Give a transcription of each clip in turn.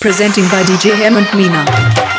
Presenting by DJ M and Mina.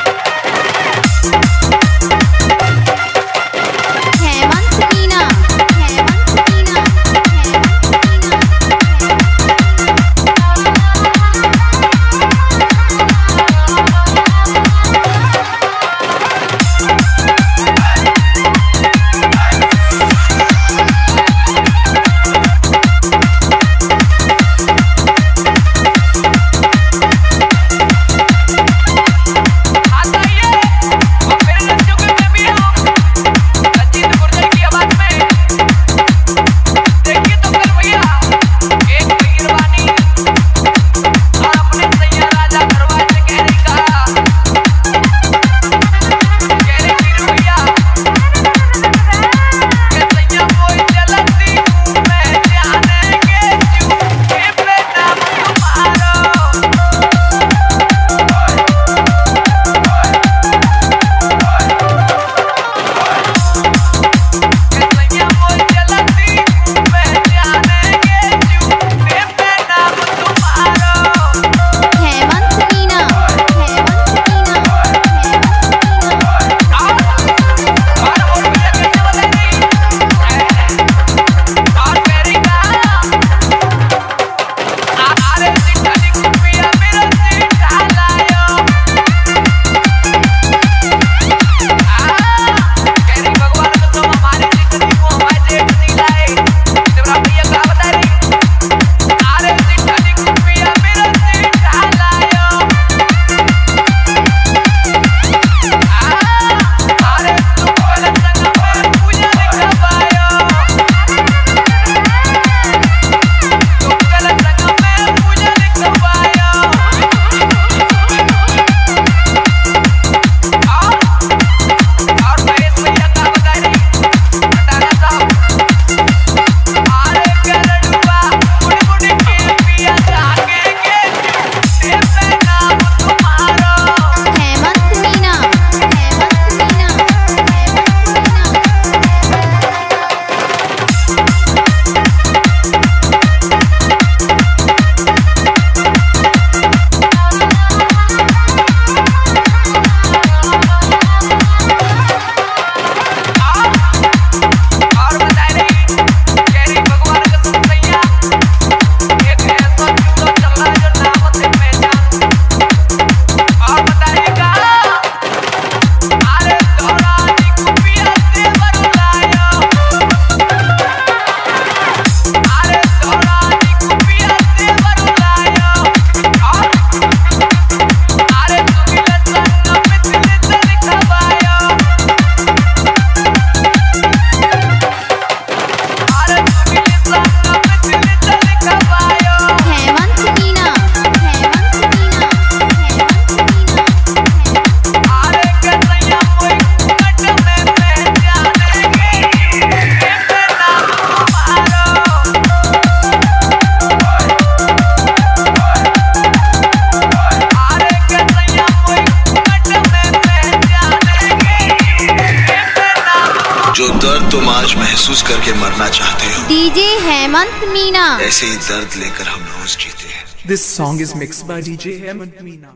दर्द तुम आज महसूस करके मरना चाहते हो। डीजे हेमंत मीना। ऐसे ही दर्द लेकर हम रोज जीते हैं। This song is mix by DJ Hemant Meena